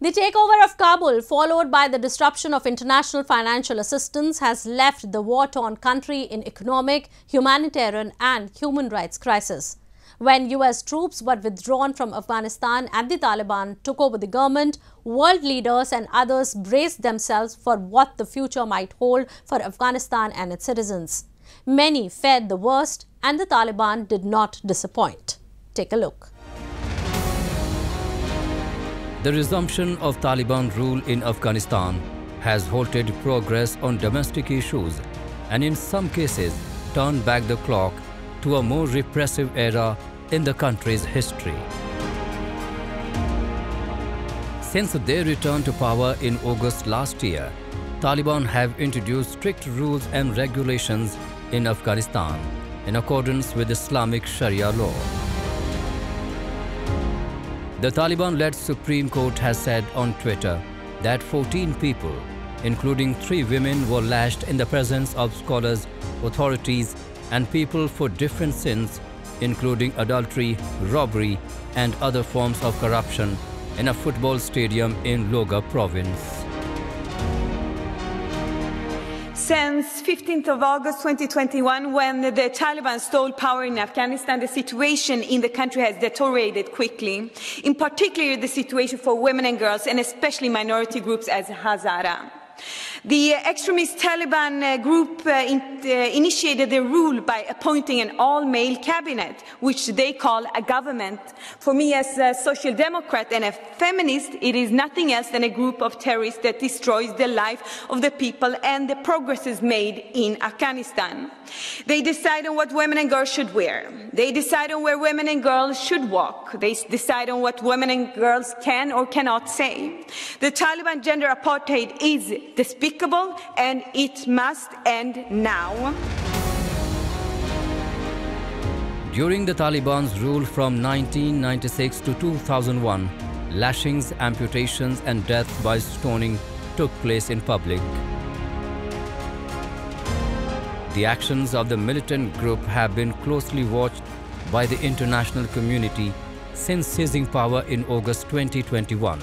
The takeover of Kabul, followed by the disruption of international financial assistance, has left the war-torn country in economic, humanitarian and human rights crisis. When US troops were withdrawn from Afghanistan and the Taliban took over the government, world leaders and others braced themselves for what the future might hold for Afghanistan and its citizens. Many feared the worst and the Taliban did not disappoint. Take a look. The resumption of Taliban rule in Afghanistan has halted progress on domestic issues and in some cases turned back the clock to a more repressive era in the country's history. Since their return to power in August last year, Taliban have introduced strict rules and regulations in Afghanistan in accordance with Islamic Sharia law. The Taliban-led Supreme Court has said on Twitter that 14 people, including three women, were lashed in the presence of scholars, authorities and people for different sins, including adultery, robbery and other forms of corruption in a football stadium in Logar province. Since 15th of August 2021, when the Taliban stole power in Afghanistan, the situation in the country has deteriorated quickly. In particular, the situation for women and girls, and especially minority groups as Hazara. The extremist Taliban uh, group uh, uh, initiated the rule by appointing an all-male cabinet, which they call a government. For me, as a social democrat and a feminist, it is nothing else than a group of terrorists that destroys the life of the people and the progresses made in Afghanistan. They decide on what women and girls should wear. They decide on where women and girls should walk. They decide on what women and girls can or cannot say. The Taliban gender apartheid is despicable and it must end now. During the Taliban's rule from 1996 to 2001, lashings, amputations and death by stoning took place in public. The actions of the militant group have been closely watched by the international community since seizing power in August 2021,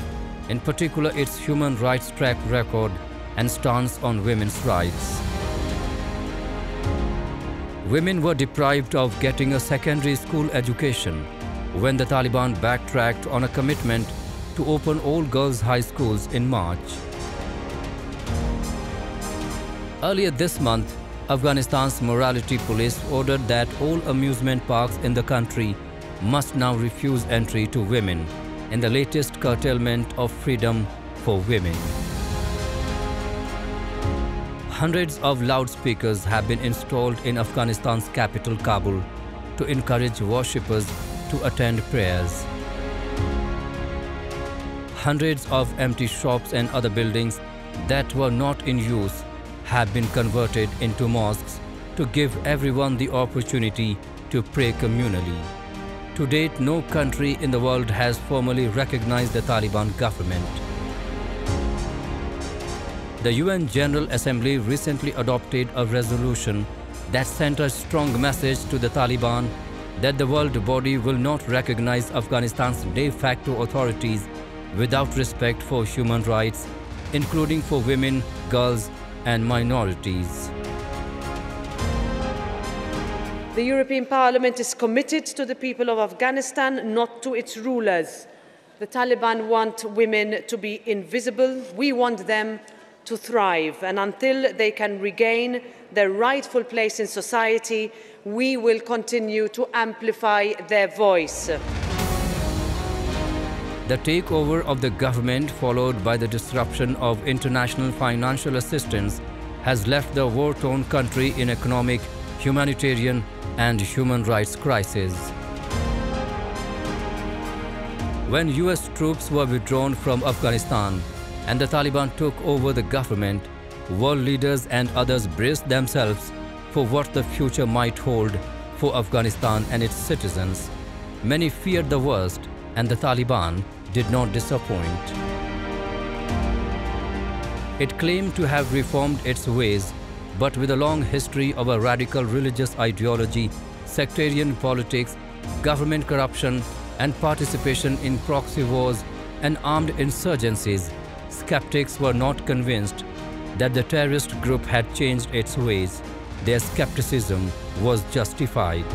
in particular its human rights track record and stance on women's rights. Women were deprived of getting a secondary school education when the Taliban backtracked on a commitment to open all girls' high schools in March. Earlier this month, Afghanistan's morality police ordered that all amusement parks in the country must now refuse entry to women in the latest curtailment of freedom for women. Hundreds of loudspeakers have been installed in Afghanistan's capital Kabul to encourage worshippers to attend prayers. Hundreds of empty shops and other buildings that were not in use have been converted into mosques to give everyone the opportunity to pray communally. To date, no country in the world has formally recognized the Taliban government. The UN General Assembly recently adopted a resolution that sent a strong message to the Taliban that the world body will not recognize Afghanistan's de facto authorities without respect for human rights, including for women, girls, and minorities. The European Parliament is committed to the people of Afghanistan, not to its rulers. The Taliban want women to be invisible. We want them to thrive. And until they can regain their rightful place in society, we will continue to amplify their voice. The takeover of the government, followed by the disruption of international financial assistance, has left the war-torn country in economic, humanitarian and human rights crisis. When US troops were withdrawn from Afghanistan, and the Taliban took over the government, world leaders and others braced themselves for what the future might hold for Afghanistan and its citizens. Many feared the worst and the Taliban did not disappoint. It claimed to have reformed its ways, but with a long history of a radical religious ideology, sectarian politics, government corruption, and participation in proxy wars and armed insurgencies, skeptics were not convinced that the terrorist group had changed its ways. Their skepticism was justified.